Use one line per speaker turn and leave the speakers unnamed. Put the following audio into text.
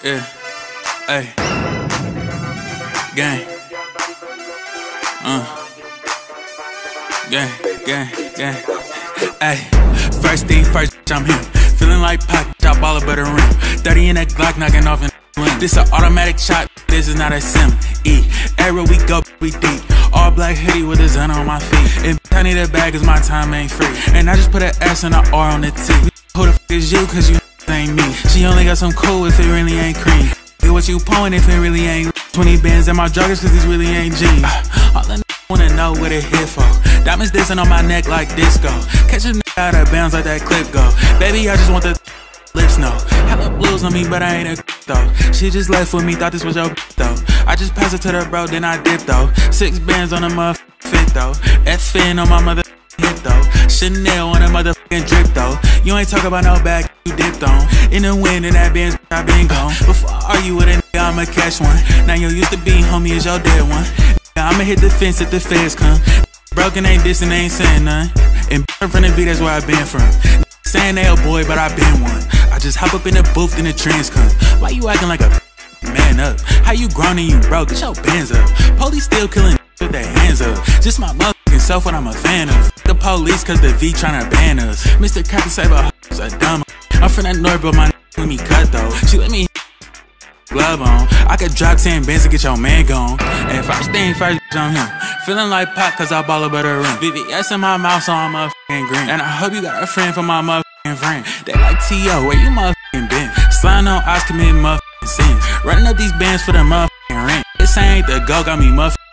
Yeah. Hey. Gang. Uh. Gang, gang, gang. Hey. First thing first, I'm here. Feeling like Pac, chop all about the rim. 30 in that Glock, knocking off in limb. This a automatic shot, this is not a sim. E. Everywhere we go, we deep. All black hoodie with a gun on my feet. And I need a bag cause my time ain't free. And I just put an S and a R on the T. Who the f is you? Cause you ain't me. She only got some cool if it really ain't cream. Get what you pulling if it really ain't 20 bands in my joggers cause these really ain't jeans. All the wanna know what it hit for. Diamonds dancing on my neck like disco. Catch a out of bounds like that clip go. Baby, I just want the lips no. Hella blues on me, but I ain't a though. She just left with me, thought this was your though. I just passed it to the bro, then I dip though. Six bands on a mother fit though. FN on my mother hip though. Chanel on a motherfucking drip though. You ain't talk about no bag you dipped on. In the wind, and that Benz, I been gone. Before I argue with a nigga, I'ma catch one. Now you used to be homie is your dead one. Now I'ma hit the fence if the feds come. Broken ain't and ain't saying none. And from the V, that's where I been from. Saying they a boy, but I been one. I just hop up in the booth, then the trends come. Why you acting like a man up? How you grown and you broke? Get your bands up. Police still killing with their hands up. Just my motherfucking self, what I'm a fan of. The police, cause the V tryna ban us. Mr. Captain Saber, a dumb. I'm from that north, but my let me cut though. She let me glove on. I could drop 10 bands to get your man gone. And first thing first, I'm him. Feeling like Pac cause I ball a better rim. VVS in my mouth, so I'm motherfucking green. And I hope you got a friend for my motherfucking friend. They like T.O., where you motherfucking been? Sliding on ice, committing motherfucking sins. Running up these bands for the motherfucking rent. This ain't the go, got me motherfucking